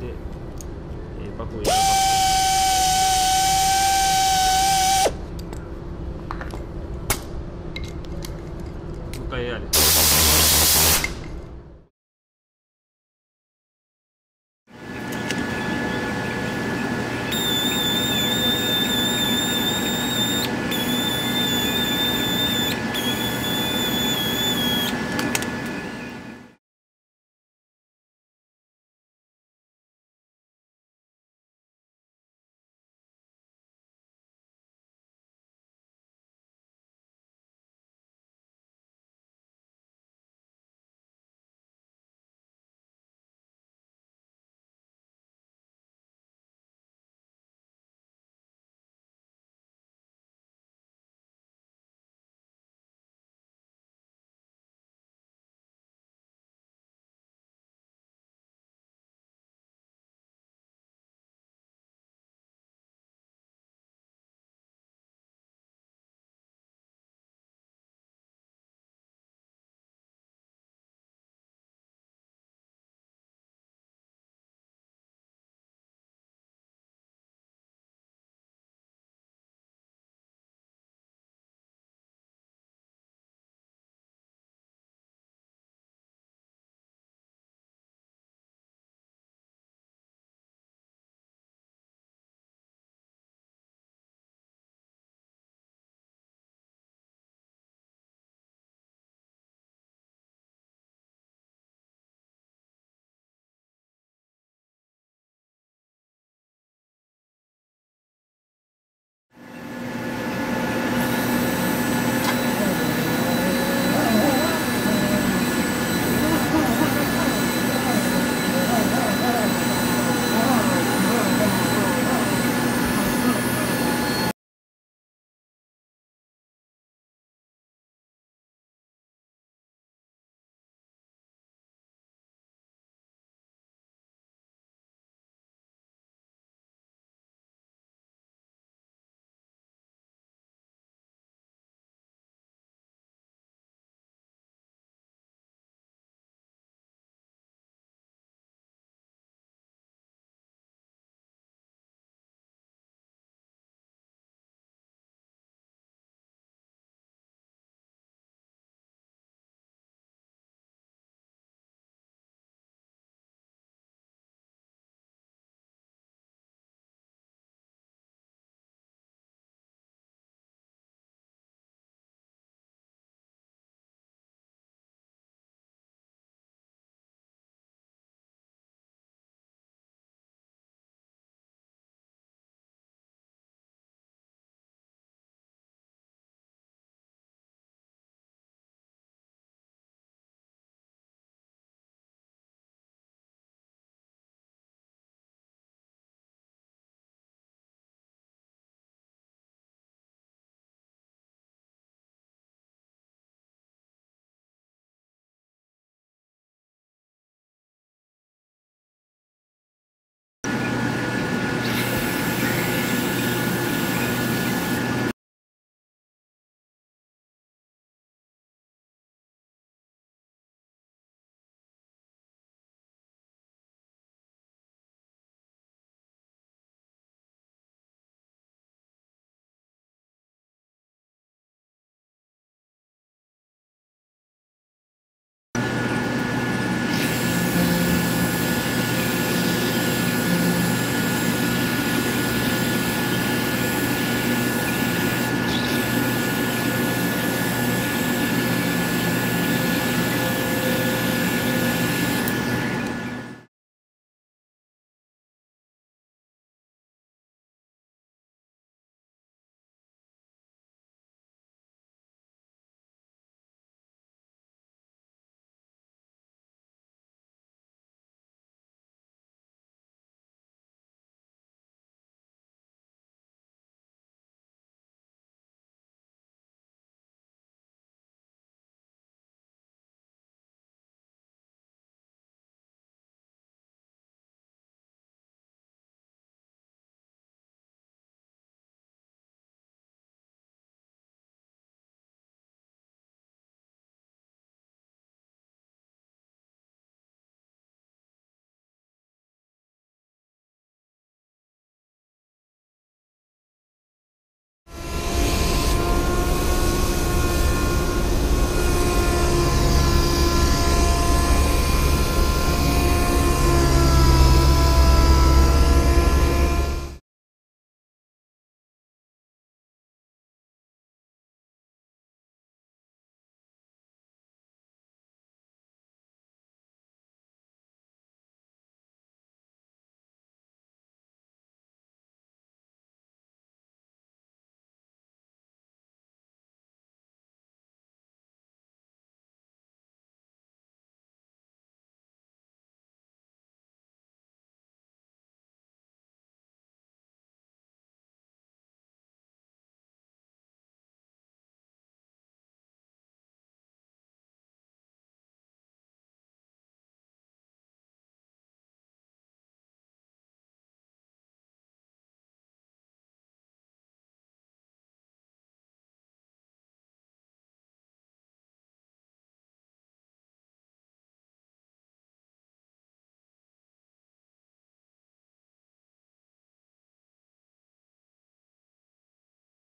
で、えー、爆をやらかす迎えやれ